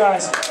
guys.